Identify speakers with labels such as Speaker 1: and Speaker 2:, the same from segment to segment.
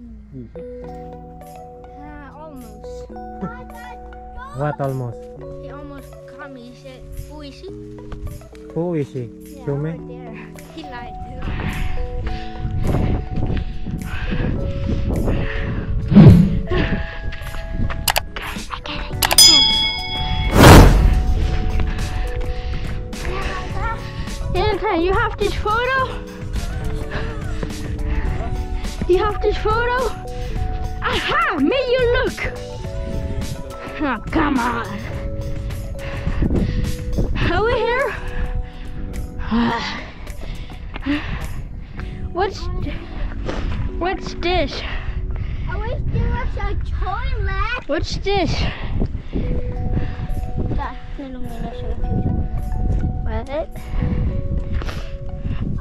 Speaker 1: Mm. Almost. what almost?
Speaker 2: He almost caught me. He said, who is he?
Speaker 1: Who is she?
Speaker 2: Yeah,
Speaker 1: Show me.
Speaker 2: There. He lied. Anton, you have this photo? You have this photo? Aha! Me, you look! Oh, come on. Over here? Ah. What's what's this?
Speaker 3: I wish there was a toilet.
Speaker 2: What's this? What?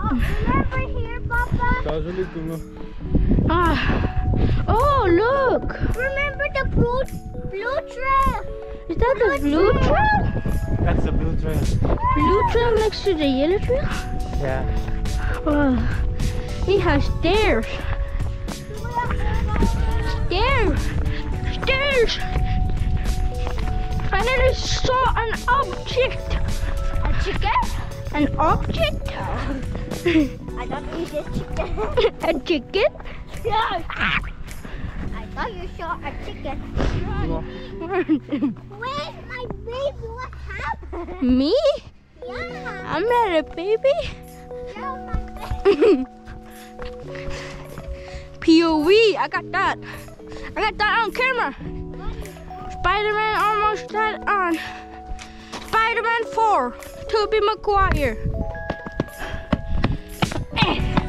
Speaker 3: Oh, remember here, Papa?
Speaker 1: Taas ulit mo.
Speaker 2: Ah. Oh, look.
Speaker 3: Remember the blue, blue trail?
Speaker 2: Is that the blue trail?
Speaker 1: That's the blue trail.
Speaker 2: Blue trail next to the yellow trail?
Speaker 1: Yeah.
Speaker 2: Oh, it has stairs. Stairs. Stairs. Finally saw an object.
Speaker 3: A chicken?
Speaker 2: An object?
Speaker 3: I thought you said chicken.
Speaker 2: a chicken?
Speaker 3: yeah. I thought you saw a chicken. Where's my baby? What happened?
Speaker 2: Me?
Speaker 3: Yeah.
Speaker 2: I'm not a baby.
Speaker 3: Yeah, my baby.
Speaker 2: POV, I got that. I got that on camera. Spider-Man almost died on Spider-Man 4, Tobey Maguire. Eh.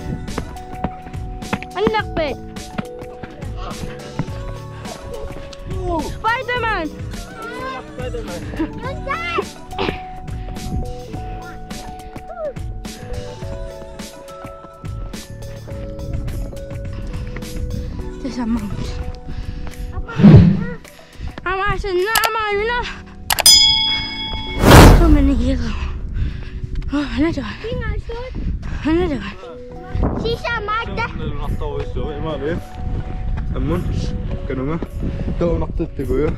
Speaker 2: Anak bet. Spider-Man.
Speaker 3: What's that?
Speaker 2: There's a mouse. I'm asking, no, I'm know. So many yellow. Oh, another one. Another one.
Speaker 3: Sisa mata.
Speaker 1: Nata wis yo emak wis. Amun kenunga.
Speaker 3: Tu nak tutup yo.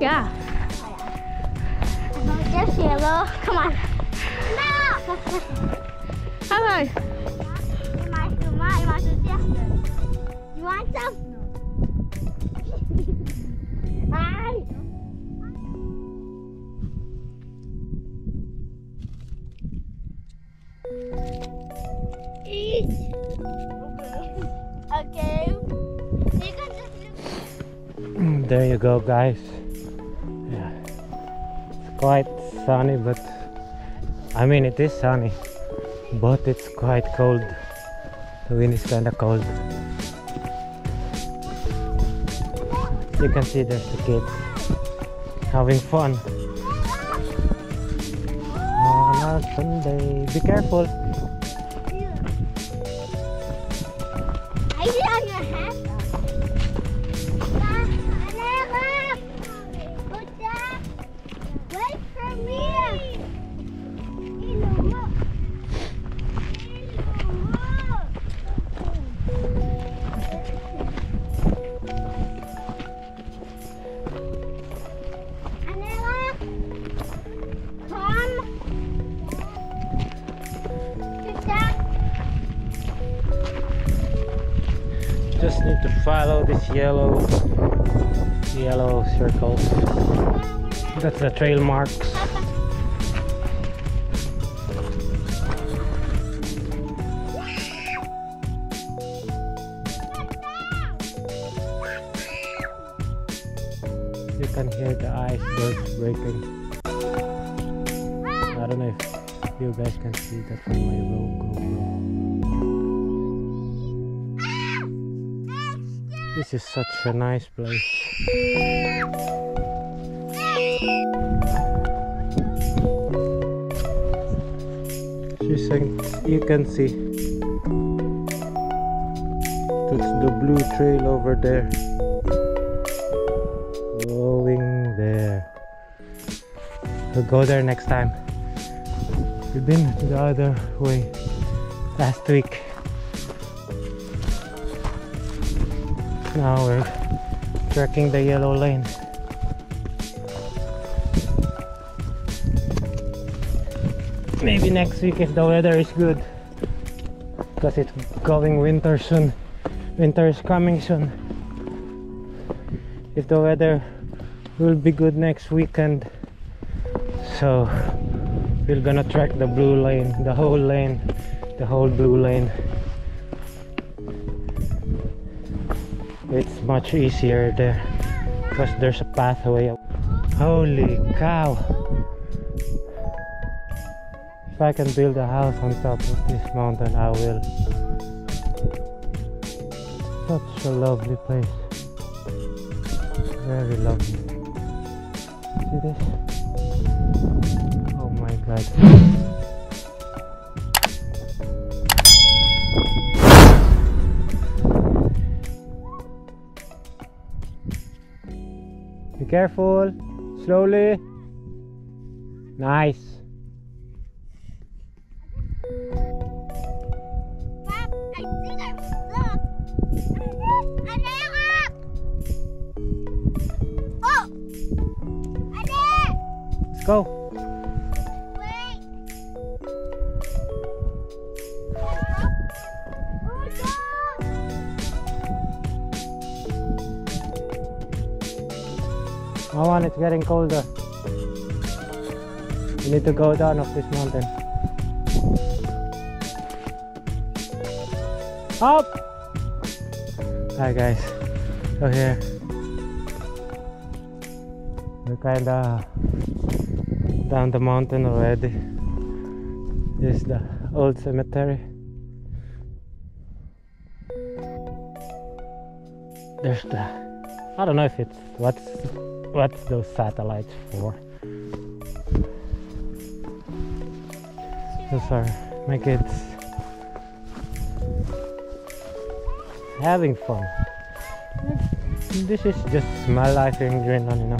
Speaker 2: Yeah.
Speaker 3: Just yellow. Come on. No.
Speaker 2: Okay.
Speaker 3: You want, you want, you want to see? You want some? Hi. Eat. Okay. Okay. You can just look.
Speaker 1: Mm, there you go, guys. Yeah. It's quite sunny, but I mean, it is sunny, but it's quite cold. The wind is kind of cold. You can see there's the kids having fun on a Sunday. Be careful.
Speaker 3: I on your hat.
Speaker 1: Just need to follow this yellow, yellow circles. That's the trail marks. You can hear the icebergs breaking. I don't know if you guys can see that from my road This is such a nice place. You can see. That's the blue trail over there. Going there. We'll go there next time. We've been the other way last week. Now we're trekking the yellow lane. Maybe next week if the weather is good. Because it's going winter soon. Winter is coming soon. If the weather will be good next weekend. So we're gonna track the blue lane, the whole lane, the whole blue lane. Much easier there because there's a pathway. Holy cow! If I can build a house on top of this mountain, I will. Such a lovely place. Very lovely. See this? Oh my god. Careful. Slowly. Nice.
Speaker 3: Pap, I no!
Speaker 1: Mawan, it's getting colder. We need to go down off this mountain. Up! Hi guys. So here. We're kinda down the mountain already. This is the old cemetery. There's the I don't know if it's what's what's those satellites for. Those are my kids having fun. This is just my life in Greenland, you know.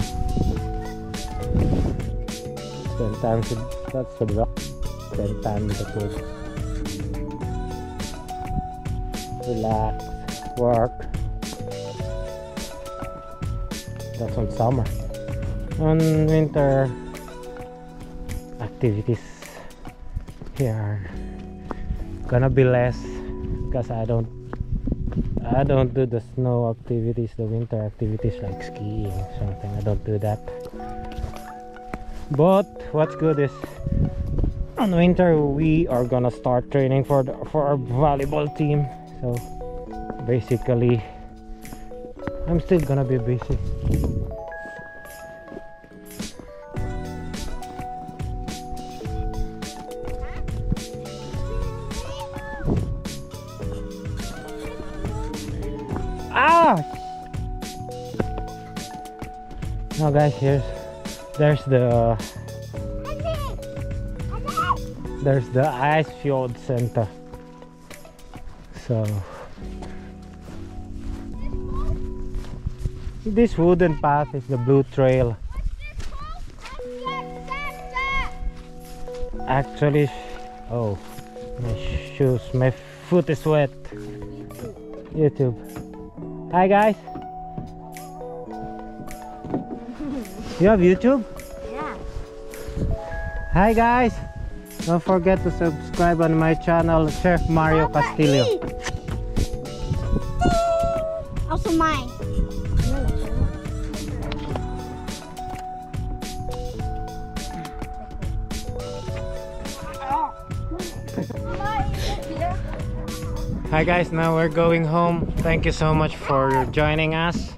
Speaker 1: Spend time with that's the dog. Spend time with the kids. Relax, work. That's on summer. On winter activities here are gonna be less because I don't I don't do the snow activities, the winter activities like skiing something. I don't do that. But what's good is on winter we are gonna start training for the, for our volleyball team. So basically I'm still gonna be busy. Ah! Now guys, here's there's the there's the ice field center. So this wooden path is the blue trail. Actually, oh, my shoes, my foot is wet. YouTube. Hi guys. You have YouTube?
Speaker 3: Yeah.
Speaker 1: Hi guys. Don't forget to subscribe on my channel, Chef Mario Castillo.
Speaker 3: Also mine.
Speaker 1: Hi guys, now we're going home. Thank you so much for joining us.